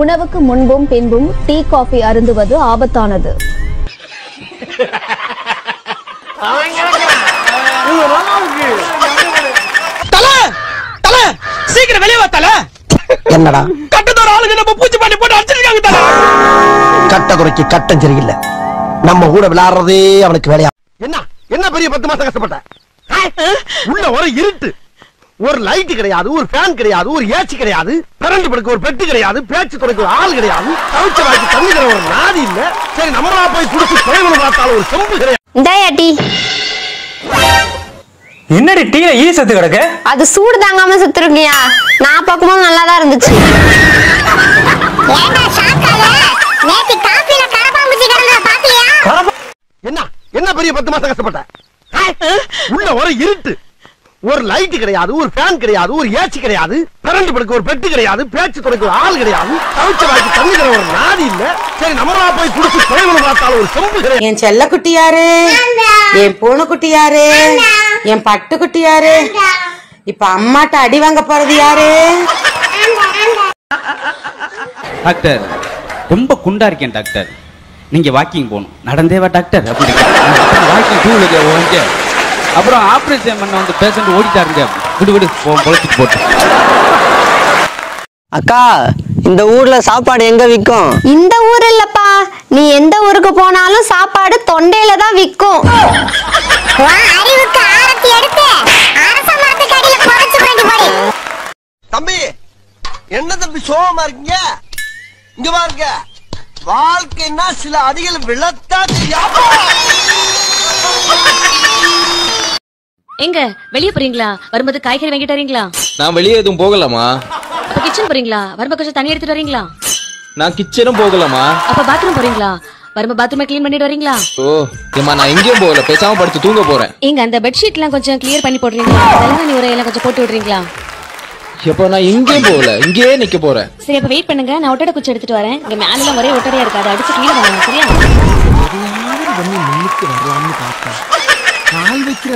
உணவுக்கு முன்பும் பின்பும் டீ காபி அருந்துவது ஆபத்தானது. தல! தல! சீக்கிரம் வெளியே தல! என்னடா? கட்டத்தோட ஆளுங்க நம்ம பூச்சி பண்ணி போட்டு அடிச்சிருக்காங்க தல! கட்ட குறைக்கு கட்டம் சரியில்லை. நம்ம கூட விளையாடுறதே அவனுக்கு வேலையா என்ன? என்ன பெரிய பத்து மாசம் கஷ்டப்பட்ட? உள்ள ஒரு இருட்டு. ஒரு லைட் கிடையாது ஒரு ஃபேன் கிடையாது ஒரு ஏசி கிடையாது கரண்ட் படுக்க ஒரு பெட்டு கிடையாது பேச்சு துறைக்கு ஒரு ஆள் கிடையாது கவிச்ச வாய்க்கு தண்ணி தர ஒரு நாதி இல்ல. சரி நம்மளா போய் குடிச்சு குறைவனு பார்த்தாலும் ஒரு செம்பு கிடையாது. என்னடி டீல ஈ சத்து கிடக்கு? அது சூடு தாங்காம சுத்துருக்கியா? நான் பார்க்கும்போது நல்லா தான் இருந்துச்சு என்ன? என்ன பெரிய பத்து மாசம் கஷ்டப்பட்ட? உள்ள ஒரு இருட்டு. ஒரு லைட் கிடையாது ஒரு ஃபேன் கிடையாது ஒரு ஏசி கிடையாது கரண்ட் படுக்க ஒரு பெட்டு கிடையாது பேச்சு துறைக்கு ஒரு ஆள் கிடையாது கவிச்ச வாய்க்கு தண்ணி தர ஒரு நாதி இல்ல. சரி நம்மளா போய் குடிச்சு குறைவனு பார்த்தாலும் ஒரு செம்பு கிடையாது. என் செல்ல குட்டி யாரு? என் பூனை குட்டி யாரு? என் பட்டு குட்டி யாரு? இப்ப அம்மாட்ட அடி வாங்க போறது யாரு? டாக்டர் ரொம்ப குண்டா இருக்கேன் டாக்டர். நீங்க வாக்கிங் போகணும். நடந்தே வா டாக்டர் அப்படி. வாக்கிங் டூ வீலர் அப்புறம் ஆபரேஷன் பண்ண வந்து பேஷண்ட் ஓடிட்டாருங்க விடு விடு. பொழைச்சிட்டு போட்டு. அக்கா இந்த ஊர்ல சாப்பாடு எங்க விக்கும்? இந்த ஊர் இல்லப்பா. நீ எந்த ஊருக்கு போனாலும் சாப்பாடு தொண்டையில தான் போடி. தம்பி என்ன தம்பி சோகமா இருக்கீங்க? இங்க பாருங்க. வாழ்க்கைன்னா சில அடிகள் விழத்தா தெரியாம. எங்க? வெளிய போறீங்களா? வரும்போது காய்கறி வாங்கிட்டு வரீங்களா? நான் வெளியே எதுவும் போகலாமா அப்ப கிச்சன் போறீங்களா? வரும்போது கொஞ்சம் தண்ணி எடுத்துட்டு வரீங்களா? நான் கிச்சனும் போகலாமா அப்ப பாத்ரூம் போறீங்களா? வரும்போது பாத்ரூமை க்ளீன் பண்ணிட்டு வரீங்களா? ஓ ஏமா நான் எங்கேயும் போகல. பேசாம படுத்து தூங்க போறேன். எங்க அந்த பெட்ஷீட் எல்லாம் கொஞ்சம் கிளியர் பண்ணி போடுறீங்களா? தலைவணி உரையெல்லாம் கொஞ்சம் போட்டு விடுறீங்களா? எப்போ நான் எங்கேயும் போகல. இங்கேயே நிக்க போறேன். சரி அப்ப வெயிட் பண்ணுங்க. நான் ஒட்டடை குச்சி எடுத்துட்டு வரேன். இங்க மேல எல்லாம் ஒரே ஒட்டடையா இருக்கு. அதை அடிச்சு கீழே வாங்க சரியா? முன்னுக்கு வரலாம்னு பார்த்தேன். கால் வைக்கிற